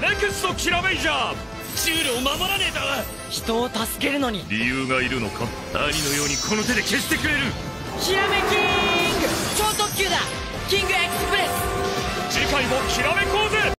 ネクストキラメイジャージュールを守らねえだ。人を助けるのに。理由がいるのか？兄のようにこの手で消してくれる。ひらめキング超特急だ。キングエクスプレス。次回もきらめこうぜ。